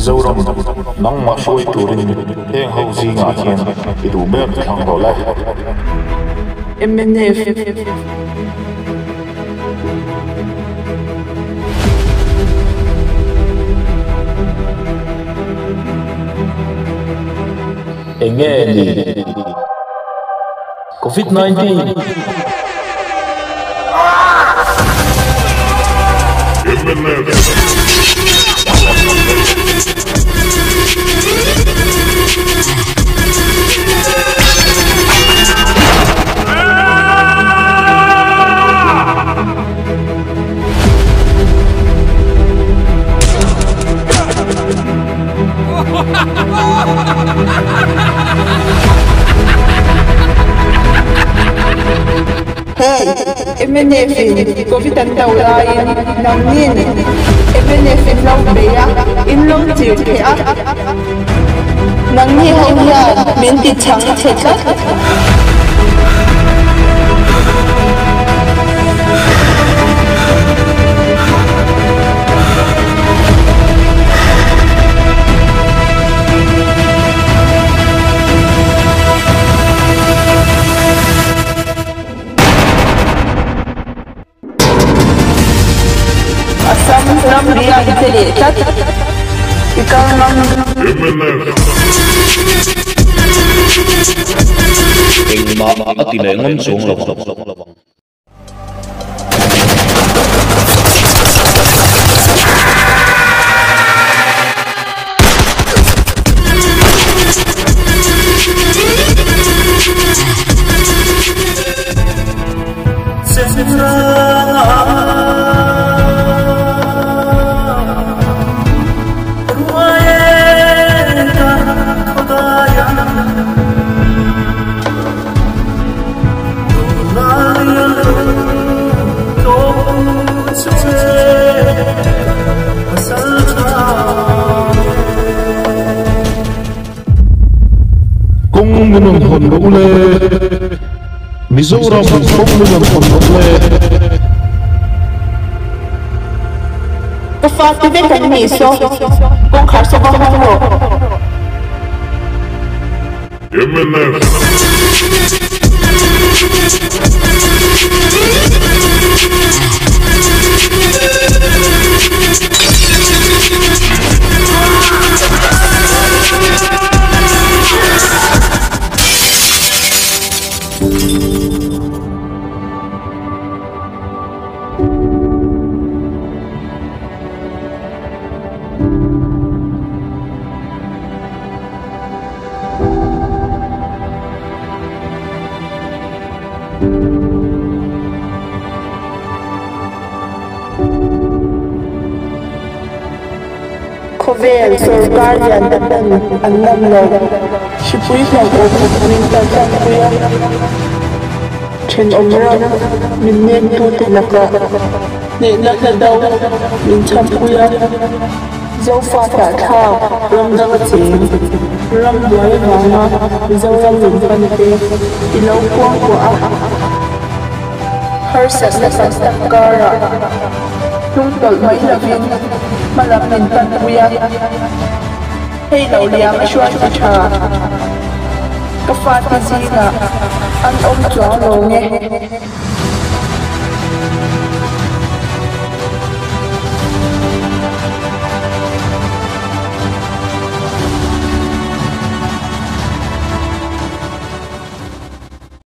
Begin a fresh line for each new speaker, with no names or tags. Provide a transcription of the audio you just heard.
mizoram nang ma shoi turin heng ho zi nga thian i du ber thang ro lai
MNF
engeli covid-19
MNF Covid ang tawlain ng nin MNF Long beya in long tiu kaya nang ni hong yan minti chang cheka program Ria Italy. Tat, ikaw lang.
Ang mama at ilang ang song labang.
Sesame Street.
공무는 헌복래 미소라은 공무는 헌복래
Pofative permesso con Carso Bahamut.
MNF
veil so guardian datang ang namlog. Si Puis na ko kukunin tatang kuya. Chen omra, minyen tu tinaka. Nilak na daw, mincham kuya. Dẫu pha tả thao, lâm đăng chế, lâm đuối vàng ngã, dẫu lâm dùng phân tê, thì lâu quang của ác. sẽ says that I'm stuck, Gara. Don't tell me, Lavin liam shwa cha ka fa ti zina an om chwa lo nge